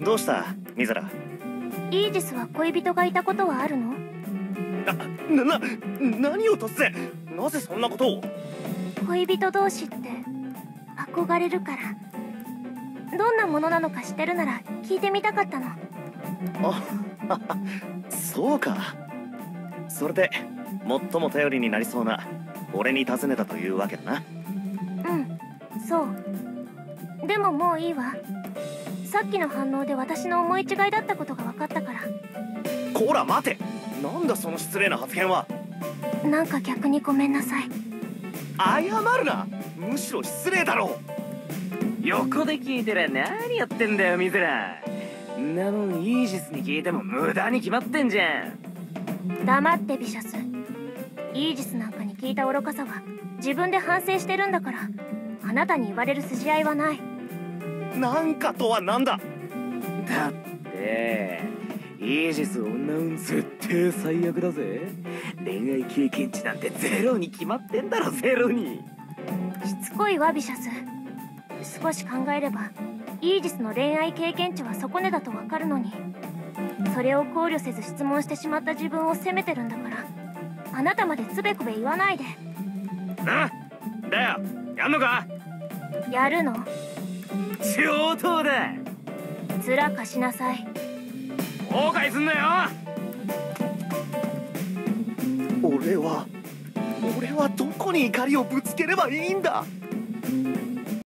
どうした？ミゼラ。イージスは恋人がいたことはあるの？なな何を突然？なぜそんなことを？恋人同士って憧れるから。どんなものなのか知ってるなら聞いてみたかったの。あそうか。それで最も頼りになりそうな俺に尋ねたというわけだな。うんそうでももういいわ。さっきの反応で私の思い違いだったことが分かったから。こら待て。なんだその失礼な発言は。なんか逆にごめんなさい。謝るな。むしろ失礼だろう。横で聞いてりゃ何やってんだよミゼラ。んなもんイージスに聞いても無駄に決まってんじゃん。黙ってビシャス。イージスなんかに聞いた愚かさは自分で反省してるんだから。あなたに言われる筋合いはないなんかとはなんだ？だってイージス女運絶対最悪だぜ。恋愛経験値なんてゼロに決まってんだろゼロに。しつこいわビシャス。少し考えればイージスの恋愛経験値は底根だとわかるのに。それを考慮せず質問してしまった自分を責めてるんだから。あなたまでつべこべ言わないで。なだよ。やんのか？やるの上等だ。面貸しなさい。後悔すんなよ。俺は俺はどこに怒りをぶつければいいんだ